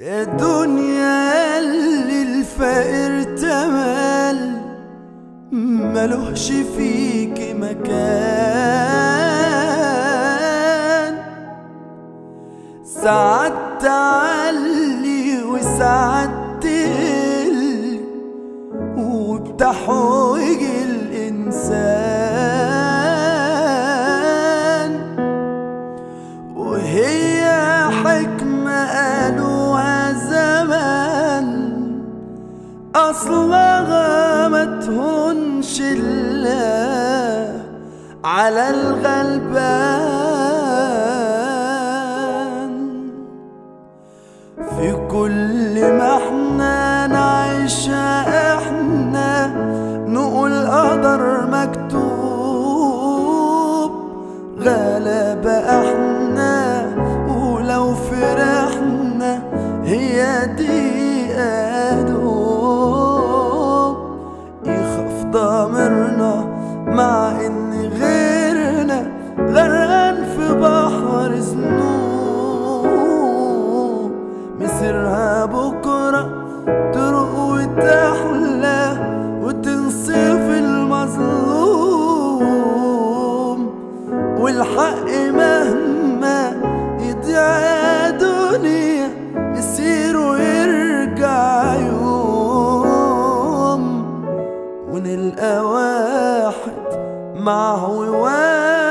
يا دنيا اللي الفقر تمل ملوش فيك مكان. ساعات تعلي وساعات تقل وبتحوج الإنسان. وهي حكمة أصلها ما تهونش الله على الغلبان. في كل ما إحنا نعيشها إحنا نقول قدر مكتوب غلب ضميرنا مع إن غيرنا غرقان في بحر ذنوب مسيرها بكرة تروق وتحلى وتنصف المظلوم. والحق مهما ونلقى واحد معه واحد.